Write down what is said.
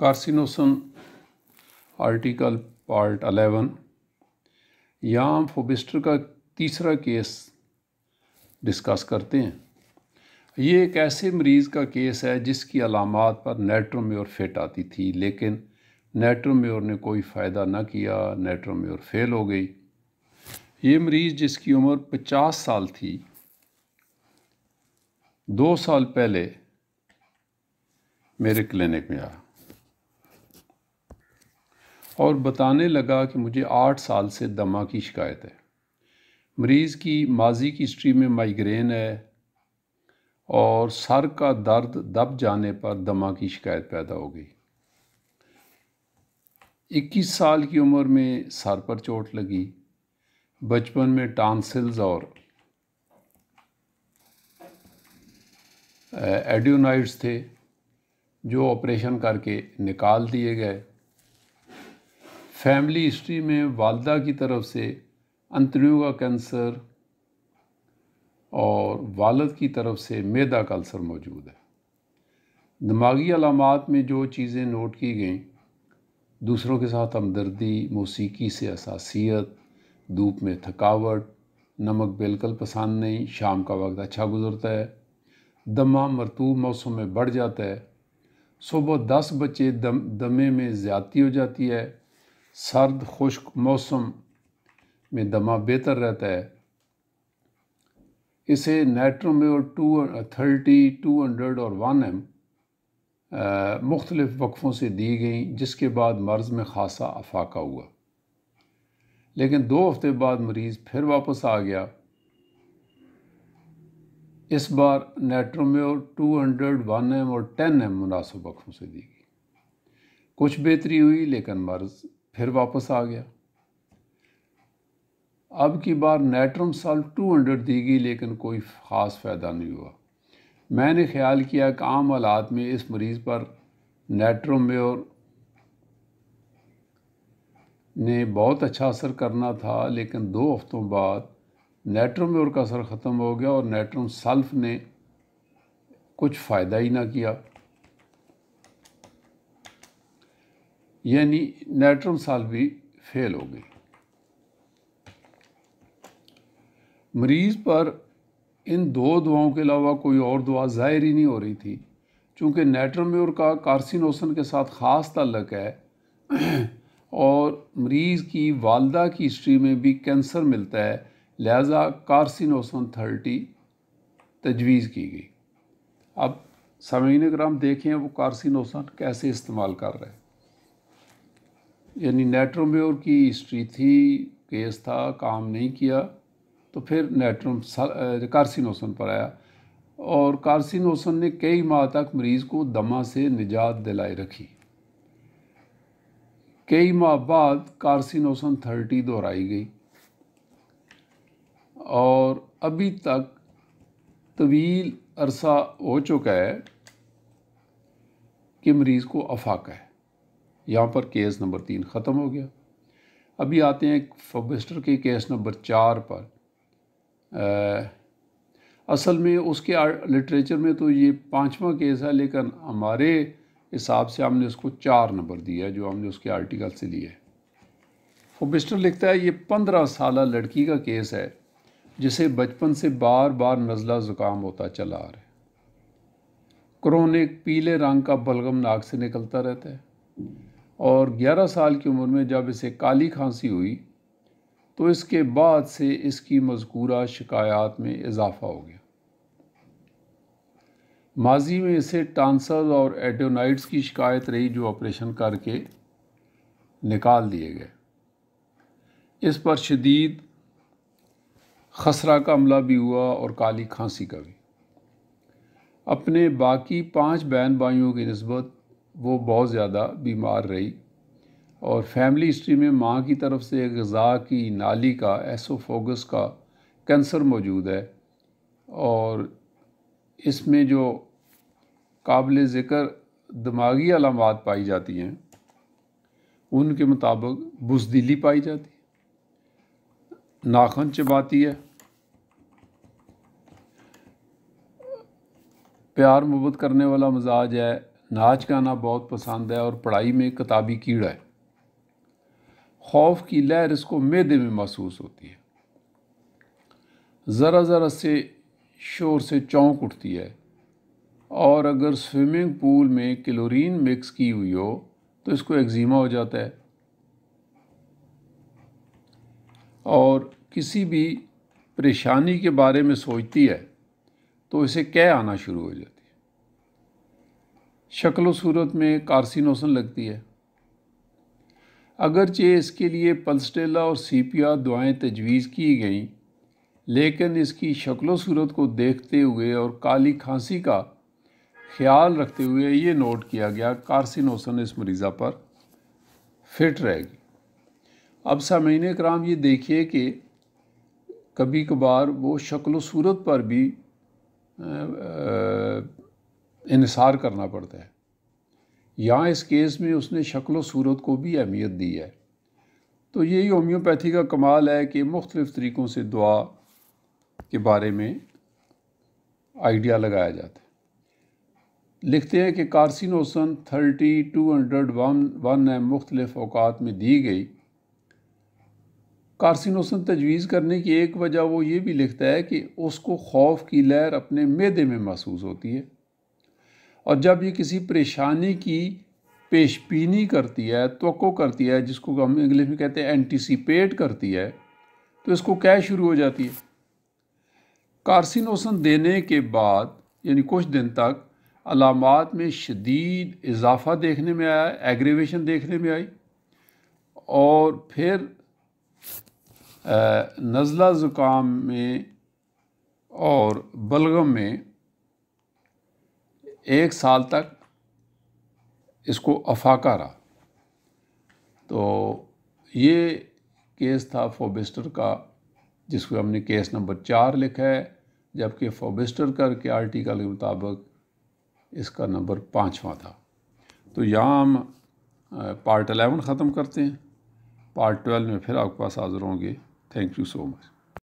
कार्सिनोसन, article part eleven हम फोबिस्टर का तीसरा केस डिस्कस करते हैं। ये एक ऐसे मरीज़ का केस है जिसकी अलामत पर नेट्रोम्योर फिट आती थी, लेकिन नेट्रोम्योर ने कोई फ़ायदा ना किया, नेट्रोम्योर फेल हो गई। ये मरीज़ जिसकी उम्र पचास साल थी, दो साल पहले मेरे क्लिनिक में आया। और बताने लगा कि मुझे आठ साल से दमा की शिकायत है। मरीज़ की माजी की हिस्ट्री में माइग्रेन है और सर का दर्द दब जाने पर दमा की शिकायत पैदा हो गई। इक्कीस साल की उम्र में सर पर चोट लगी। बचपन में टांसिल्स और एडियोनाइट्स थे जो ऑपरेशन करके निकाल दिए गए। फैमिली हिस्ट्री में वालदा की तरफ़ से अंतड़ियों का कैंसर और वालद की तरफ़ से मैदा का अल्सर मौजूद है। दिमागी अलामत में जो चीज़ें नोट की गई, दूसरों के साथ हमदर्दी, मौसीकी से असासीत धूप में थकावट, नमक बिल्कुल पसंद नहीं, शाम का वक्त अच्छा गुजरता है दमा मरतूब मौसम में बढ़ जाता है, सुबह दस बजे दम, दमे में ज़्यादती हो जाती है सर्द, खुश्क मौसम में दमा बेहतर रहता है। इसे और टू थर्टी, टू हंड्रेड और वन एम मुख्तलिफ़ वक्फ़ों से दी गई, जिसके बाद मर्ज़ में ख़ासा अफाका हुआ। लेकिन दो हफ़्ते बाद मरीज़ फिर वापस आ गया। इस बार नेट्रोम्योर टू हंड्रेड, वन एम और टेन एम मुनासिब वक्फ़ों से दी गई। कुछ बेहतरी हुई, लेकिन मर्ज़ फिर वापस आ गया। अब की बार नेट्रम साल 200 दी गई, लेकिन कोई ख़ास फ़ायदा नहीं हुआ। मैंने ख्याल किया कि आम हालात में इस मरीज़ पर नेट्रोम्योर ने बहुत अच्छा असर करना था, लेकिन दो हफ्तों बाद नेट्रोम्योर का असर ख़त्म हो गया और नेट्रोम सल्फ ने कुछ फ़ायदा ही ना किया। यानी नेट्रम साल भी फेल हो गई। मरीज़ पर इन दो दुआओं के अलावा कोई और दुआ ज़ाहिर ही नहीं हो रही थी चूँकि नेट्रोम्योर का कार्सिनोसन के साथ ख़ास तल्लक है। और मरीज़ की वालदा की हिस्ट्री में भी कैंसर मिलता है, लिहाजा कार्सिनोसन थर्टी तजवीज़ की गई। अब सामीन ग्राम देखें वो कार्सिनोसन कैसे इस्तेमाल कर रहे हैं। यानी नेट्रोम्योर की हिस्ट्री थी, केस था, काम नहीं किया तो फिर नेट्रोम कार्सिनोसन पर आया। और कार्सिनोसन ने कई माह तक मरीज़ को दमा से निजात दिलाई रखी। कई माह बाद कार्सिनोसन थर्टी दोहराई गई। और अभी तक तवील अरसा हो चुका है कि मरीज़ को अफाक है। यहाँ पर केस नंबर तीन ख़त्म हो गया। अभी आते हैं फोबिस्टर के केस नंबर चार पर। आ, असल में उसके लिटरेचर में तो ये पाँचवा केस है लेकिन हमारे हिसाब से हमने उसको चार नंबर दिया है जो हमने उसके आर्टिकल से लिए फोबिस्टर लिखता है ये पंद्रह साल लड़की का केस है जिसे बचपन से बार बार नज़ला ज़ुकाम होता चला आ रहा है। क्रोनिक पीले रंग का बलगम नाक से निकलता रहता है। और 11 साल की उम्र में जब इसे काली खांसी हुई तो इसके बाद से इसकी मजकूरा शिकायत में इजाफ़ा हो गया। माजी में इसे टांसर और एडोनाइट्स की शिकायत रही, जो ऑपरेशन करके निकाल दिए गए। इस पर शदीद खसरा का हमला भी हुआ और काली खांसी का भी। अपने बाकी पाँच बहन भाइयों की नस्बत वो बहुत ज़्यादा बीमार रही। और फैमिली हिस्ट्री में माँ की तरफ़ से गज़ा की नाली का, एसोफोगस का कैंसर मौजूद है। और इसमें जो काबिल ज़िक्र दिमागी अलामत पाई जाती हैं, उनके मुताबिक बुजदिली पाई जाती है, नाखन चबाती है, प्यार मोहब्बत करने वाला मजाज है नाच गाना बहुत पसंद है और पढ़ाई में किताबी कीड़ा है। खौफ की लहर इसको मैदे में महसूस होती है। ज़रा ज़रा से शोर से चौंक उठती है और अगर स्विमिंग पूल में क्लोरीन मिक्स की हुई हो तो इसको एक्जिमा हो जाता है। और किसी भी परेशानी के बारे में सोचती है तो इसे कह आना शुरू हो जाती है। शक्ल सूरत में कार्सिनोसन लगती है। अगरचे इसके लिए पल्सटेला और सीपिया दुआएँ तजवीज़ की गई, लेकिन इसकी शक्ल सूरत को देखते हुए और काली खांसी का ख्याल रखते हुए ये नोट किया गया कार्सिनोसन इस मरीज़ा पर फिट रहेगी। अब सामीन कराम ये देखिए कि कभी कभार वो शक्ल सूरत पर भी इसार करना पड़ता है। यहाँ इस केस में उसने शक्ल सूरत को भी अहमियत दी है। तो यही होम्योपैथी का कमाल है कि मुख्तलिफ़ तरीक़ों से दुआ के बारे में आइडिया लगाया जाता है। लिखते हैं कि carcinosin thirty two hundred one one है मुख्तलिफ़ अवकात में दी गई। कार्सिनोसन तजवीज़ करने की एक वजह वो ये भी लिखता है कि उसको खौफ की लहर अपने मैदे में महसूस होती है। और जब ये किसी परेशानी की पेशबीनी करती है तो करती है, जिसको हम इंग्लिश में कहते हैं एंटिसिपेट करती है तो इसको क्या शुरू हो जाती है? कार्सिनोसन देने के बाद, यानी कुछ दिन तक, अलामात में शदीद इजाफा देखने में आया एग्रीवेशन देखने में आई, और फिर नज़ला ज़ुकाम में और बलगम में एक साल तक इसको अफाका रहा। तो ये केस था फोबिस्टर का, जिसको हमने केस नंबर चार लिखा है, जबकि फोबिस्टर कर के आर्टिकल के मुताबिक इसका नंबर पाँचवा था। तो यहाँ हम पार्ट अलेवन ख़त्म करते हैं। पार्ट ट्वेल्व में फिर आपके पास हाज़िर होंगे। Thank you so much.